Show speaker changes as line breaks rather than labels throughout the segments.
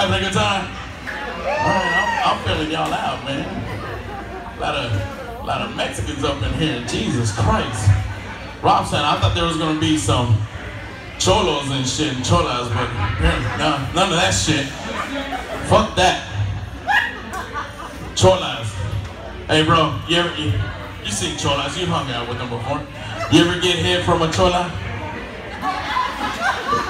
Having a good time? I'm, I'm feeling y'all out, man. A lot of, a lot of Mexicans up in here. Jesus Christ. Rob said I thought there was gonna be some cholos and shit and cholas, but no, none of that shit. Fuck that. Cholas. Hey, bro, you ever you, you seen cholas? You hung out with them before. You ever get hit from a chola?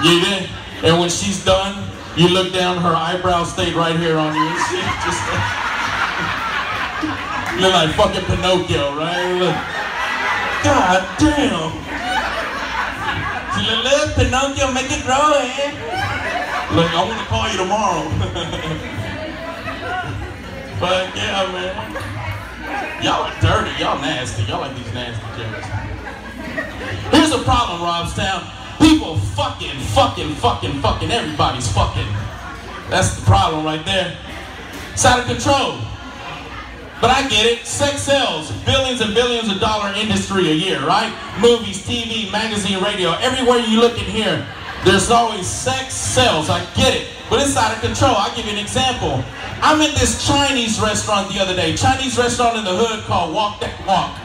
You did. And when she's done, you look down, her eyebrows stayed right here on you. She just you look like fucking Pinocchio, right? God damn. She look, look, Pinocchio, make it grow, eh? Look, I want to call you tomorrow. but yeah, man. Y'all are dirty. Y'all nasty. Y'all like these nasty jokes. Here's the problem, Robstown. People fucking, fucking, fucking, fucking, everybody's fucking. That's the problem right there. It's out of control. But I get it. Sex sells. Billions and billions of dollar industry a year, right? Movies, TV, magazine, radio. Everywhere you look in here, there's always sex sells. I get it. But it's out of control. I'll give you an example. I'm in this Chinese restaurant the other day. Chinese restaurant in the hood called Walk That Walk.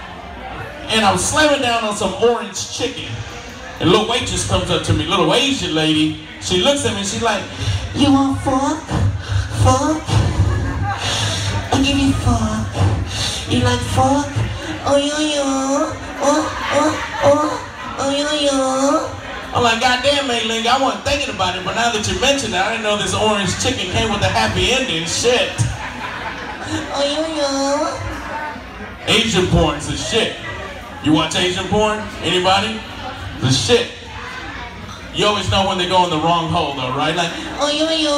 And I was slamming down on some orange chicken. And little waitress comes up to me, little Asian lady. She looks at me and she's like,
You want fork? Fork? I'll give you fork. You like fork? Oh, yo, yo. Oh, oh, oh. Oh, yo, yo.
I'm like, goddamn, Ling, I wasn't thinking about it, but now that you mentioned it, I didn't know this orange chicken came with a happy ending. Shit.
Oh, yo, yo.
Asian porn's a shit. You watch Asian porn? Anybody? The shit. You always know when they go in the wrong hole though, right? Like,
Oh, yo, yo.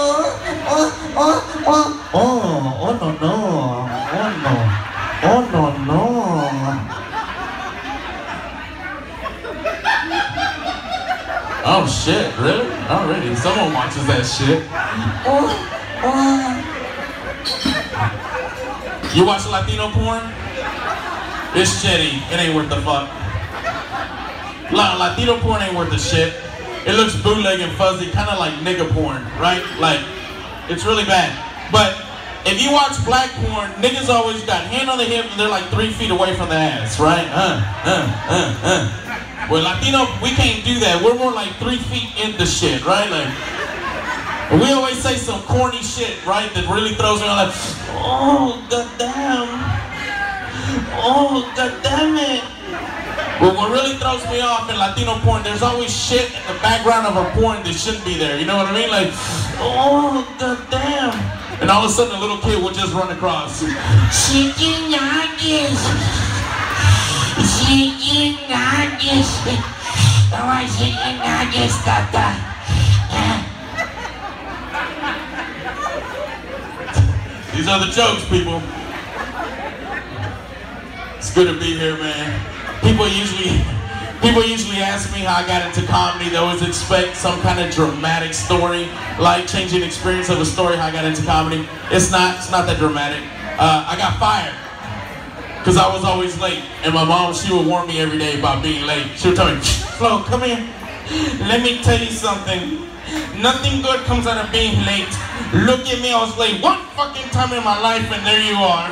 Oh, oh, oh.
oh, oh no no, oh no, oh no no. Oh shit, really? Already? Someone watches that shit.
Oh, oh.
You watch Latino porn? It's shitty. It ain't worth the fuck. La- Latino porn ain't worth the shit. It looks bootleg and fuzzy, kind of like nigga porn, right? Like, it's really bad. But if you watch black porn, niggas always got hand on the hip and they're like three feet away from the ass, right? Uh, uh, uh, uh. Well, Latino, we can't do that. We're more like three feet in the shit, right? Like, we always say some corny shit, right? That really throws me on like, oh, goddamn. Oh, goddamn it. But what really throws me off in Latino porn, there's always shit in the background of a porn that shouldn't be there. You know what I mean? Like, oh, goddamn. And all of a sudden, a little kid will just run across.
Chicken nuggets. Chicken nuggets. I chicken nuggets, Tata.
These are the jokes, people. It's good to be here, man. People usually people usually ask me how I got into comedy. They always expect some kind of dramatic story, life-changing experience of a story how I got into comedy. It's not. It's not that dramatic. Uh, I got fired because I was always late, and my mom she would warn me every day about being late. She would tell me, "Flo, come here. Let me tell you something. Nothing good comes out of being late. Look at me. I was late one fucking time in my life, and there you are."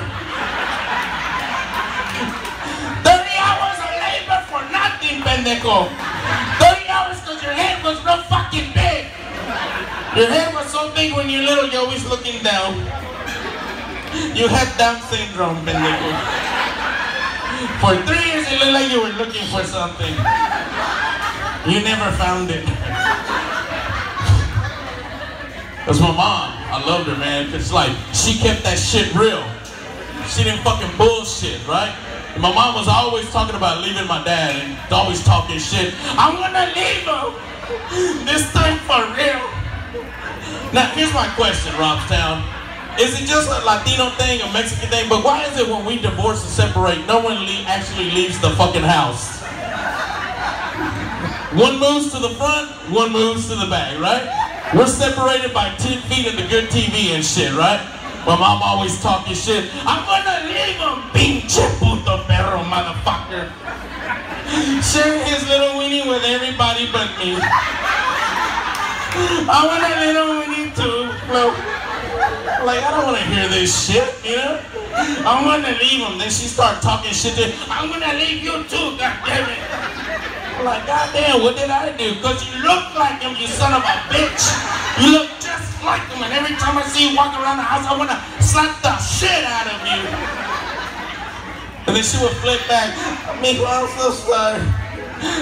Nothing, pendejo. 30 hours because your head was real fucking big. Your head was so big when you're little, you're always looking down. You had Down syndrome, pendejo. For three years, it looked like you were looking for something. You never found it. That's my mom. I loved her, man. Cause like, she kept that shit real. She didn't fucking bullshit, right? And my mom was always talking about leaving my dad and always talking shit. I'm gonna leave him. This time for real. Now, here's my question, Robstown. Is it just a Latino thing, a Mexican thing? But why is it when we divorce and separate, no one le- actually leaves the fucking house? One moves to the front, one moves to the back, right? We're separated by 10 feet of the good TV and shit, right? My mom always talking shit. I'm gonna leave him, pinche puto perro motherfucker. Sharing his little weenie with everybody but me. I want a little weenie too. No. Like, I don't want to hear this shit, you know? I'm gonna leave him. Then she start talking shit to I'm gonna leave you too, God damn it. I'm like, God damn, what did I do? Because you look like him, you son of a bitch. You look like him, and every time I see you walk around the house, I wanna slap the shit out of you. And then she would flip back, Mijo, I'm so sorry.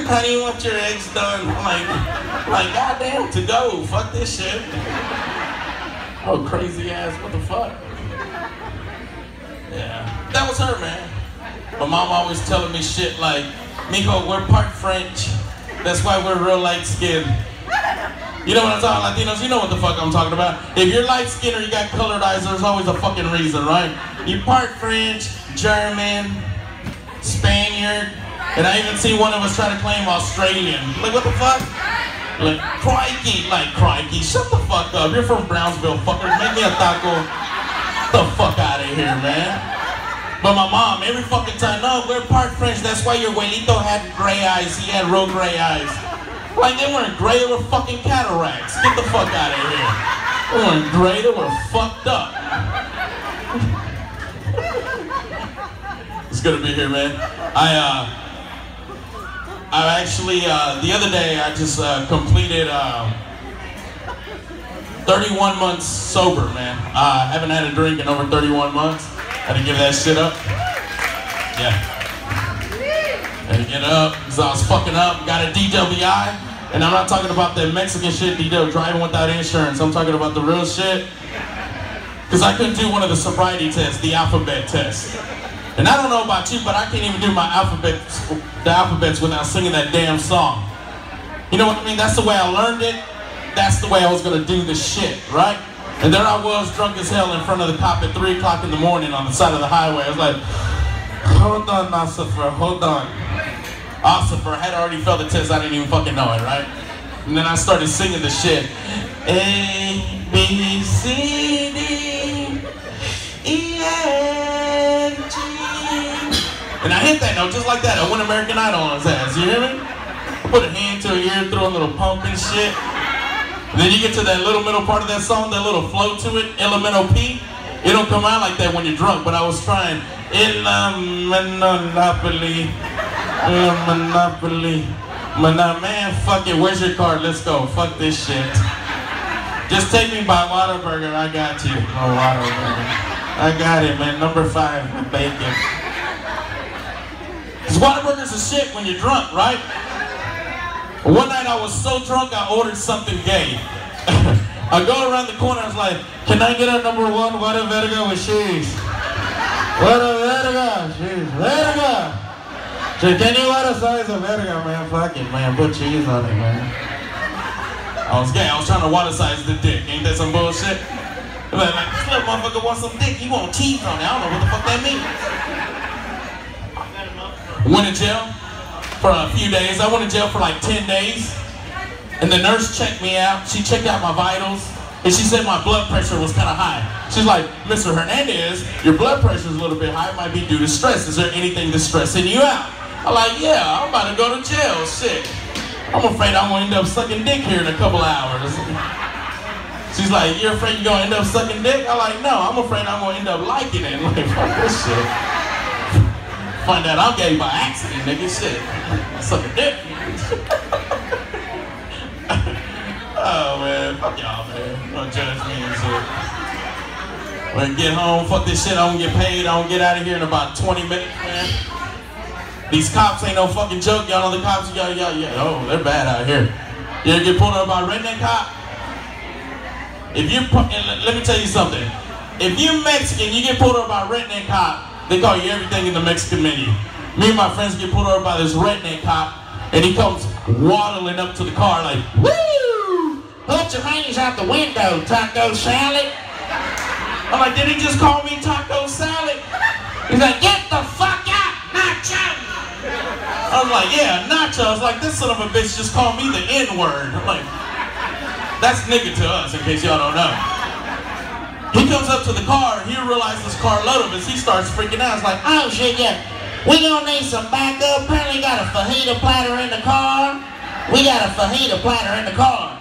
How do you want your eggs done? I'm like, like, goddamn, to go. Fuck this shit. Oh, crazy ass, what the fuck? Yeah, that was her, man. My mom always telling me shit like, Mijo, we're part French. That's why we're real light skinned. You know what I'm talking Latinos, you know what the fuck I'm talking about. If you're light skinned or you got colored eyes, there's always a fucking reason, right? You part French, German, Spaniard, and I even see one of us try to claim Australian. Like, what the fuck? Like, crikey, like, crikey, shut the fuck up. You're from Brownsville, fucker. Make me a taco. the fuck out of here, man. But my mom, every fucking time, no, we're part French. That's why your abuelito had gray eyes. He had real gray eyes. Like, they weren't gray, they were fucking cataracts. Get the fuck out of here. They weren't gray, they were fucked up. it's good to be here, man. I, uh, I actually, uh, the other day, I just uh, completed uh, 31 months sober, man. I haven't had a drink in over 31 months. Had to give that shit up. Yeah. To get up because I was fucking up. Got a DWI. And I'm not talking about the Mexican shit, DW, driving without insurance. I'm talking about the real shit. Because I couldn't do one of the sobriety tests, the alphabet test. And I don't know about you, but I can't even do my alphabets, the alphabets without singing that damn song. You know what I mean? That's the way I learned it. That's the way I was gonna do this shit, right? And there I was, drunk as hell, in front of the cop at 3 o'clock in the morning on the side of the highway. I was like, hold on, Ossifer, hold on. Ossifer had already failed the test, I didn't even fucking know it, right? And then I started singing the shit. A, B, C, D, E, F, G. And I hit that note just like that. I went American Idol on his ass. You hear me? Put a hand to a ear, throw a little pump and shit. And then you get to that little middle part of that song, that little flow to it, elemental P. It don't come out like that when you're drunk, but I was trying. Mm, Monopoly, Monopoly. Man, fuck it, where's your card? Let's go. Fuck this shit. Just take me by Whataburger, I got you. Oh, Whataburger. I got it, man. Number five, bacon. Because Whataburger's a shit when you're drunk, right? One night I was so drunk I ordered something gay. I go around the corner, I was like, can I get a number one Whataburger with cheese? Whataburger, cheese, verga. Can you a size of verga, man? Fuck it, man. Put cheese on it, man. I was gay. I was trying to water size the dick. Ain't that some bullshit? Like, like this little motherfucker wants some dick. He want cheese on it. I don't know what the fuck that means. Went to jail for a few days. I went to jail for like 10 days. And the nurse checked me out. She checked out my vitals. And she said my blood pressure was kind of high. She's like, Mr. Hernandez, your blood pressure is a little bit high. It might be due to stress. Is there anything that's stressing you out? I'm like, yeah, I'm about to go to jail. Shit. I'm afraid I'm gonna end up sucking dick here in a couple hours. She's like, you're afraid you're gonna end up sucking dick? I'm like, no, I'm afraid I'm gonna end up liking it. Like, fuck this shit. Find out I'm gay by accident, nigga. Shit. Suck a dick. oh man, fuck y'all, man. Don't judge me and shit. When I get home, fuck this shit. I don't get paid. I don't get out of here in about 20 minutes, man. These cops ain't no fucking joke. Y'all know the cops, y'all, y'all, yeah. Oh, they're bad out here. You ever get pulled over by a redneck cop? If you, let me tell you something. If you're Mexican, you get pulled over by a redneck cop, they call you everything in the Mexican menu. Me and my friends get pulled over by this redneck cop, and he comes waddling up to the car like, Woo! Put your hands out the window, taco salad. I'm like, did he just call me taco salad? He's like, get the fuck! I was like, yeah, nacho. I was like, this son of a bitch just called me the N-word. I'm like, that's nigga to us, in case y'all don't know. He comes up to the car, he realizes this car loaded us, he starts freaking out. It's like, oh shit, yeah, we gonna need some backup. Apparently got a fajita platter in the car. We got a fajita platter in the car.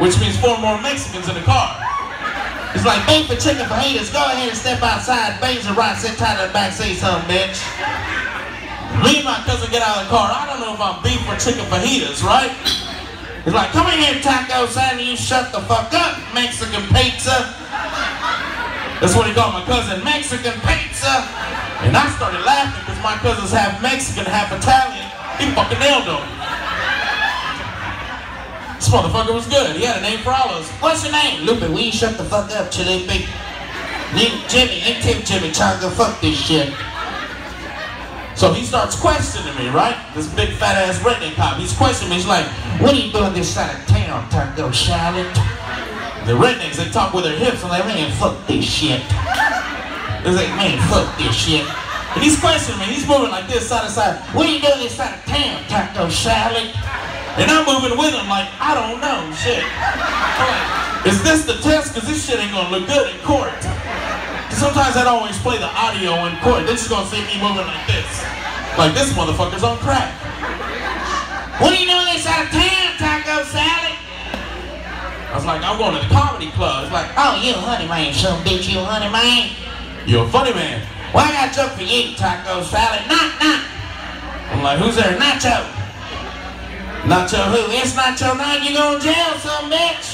Which means four more Mexicans in the car. It's like, beef for chicken fajitas. Go ahead and step outside. Beans and rice. Sit tight in the back. Say something, bitch. Me and my cousin get out of the car. I don't know if I'm beef or chicken fajitas, right? He's like, come in here, taco salad. You shut the fuck up, Mexican pizza. That's what he called my cousin, Mexican pizza. And I started laughing because my cousin's half Mexican, half Italian. He fucking nailed him. This motherfucker was good. He had a name for all of us. What's your name? Lupe, we shut the fuck up, Chili Big? Jimmy, ain't Tim Jimmy Tonga, fuck this shit. So he starts questioning me, right? This big fat ass redneck cop. He's questioning me. He's like, what are you doing this side of town, Taco Charlotte? The rednecks, they talk with their hips they're like, man, fuck this shit. They're like, man, fuck this shit. And he's questioning me. He's moving like this, side to side. What are you doing this side of town, Taco Charlotte? And I'm moving with him like, I don't know, shit. I'm like, is this the test? Because this shit ain't going to look good in court. Sometimes I'd always play the audio in court. They're just to see me moving like this. Like this motherfucker's on crack. What do you know this out of town, Taco Salad? I was like, I'm going to the comedy club. It's like, oh, you a honey man, some bitch, you a honey man. You a funny man. Well, I got a joke for you, Taco Salad. Knock, knock. I'm like, who's there? Nacho. Nacho who? It's Nacho 9. You going to jail, some bitch.